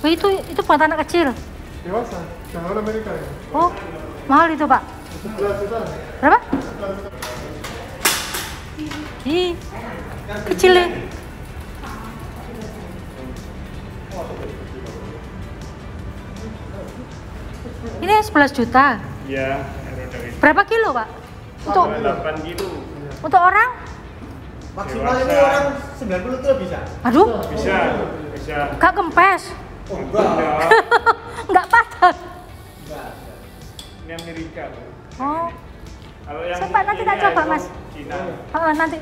Oh, itu itu buat anak kecil. Dewasa, jangan Amerika ya. Oh, mahal itu, Pak. 11 juta. Berapa? Ih, kecil ya. Ini 11 juta. Iya, Berapa kilo, Pak? Untuk 8 kilo. untuk orang? Maksimal ini orang 90 kilo bisa. Aduh, Bisa, bisa. gak kempes. Oh enggak. Enggak. Nggak padat. Enggak. Ini Amerika. Bu. Oh, Kalau yang Coba nanti ini coba, Mas. Cina. heeh, nanti.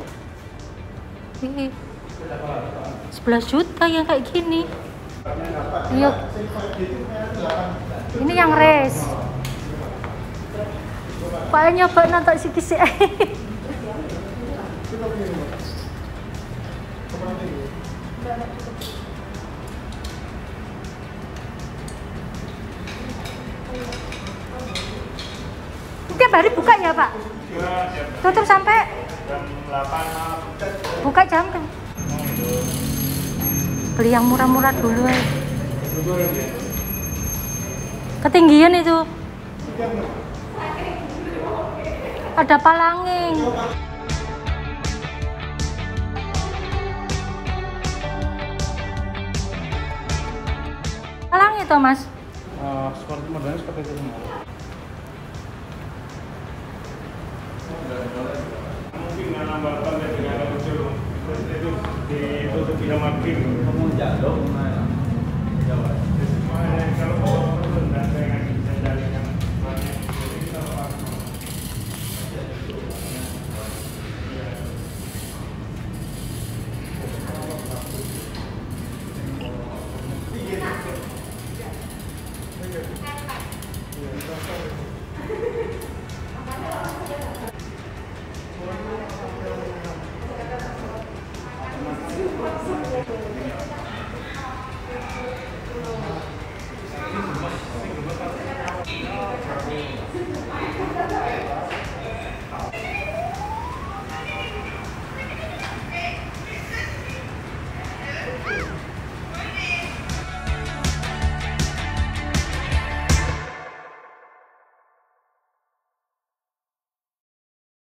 Ih, 11 juta yang kayak gini. Iya. Ini yang race. Pak nyoba nonton si kisi. Tiap hari buka ya Pak? Tutup sampai jam 8 malam. buka jam tuh. Beli yang murah-murah dulu ya. Ketinggian itu. Ada palanging. Palang itu mas. Eh, seperti seperti itu konten dengan lucu. Itu ditutupi sama tim. Kalau mau saya bisa jalankan. Ah!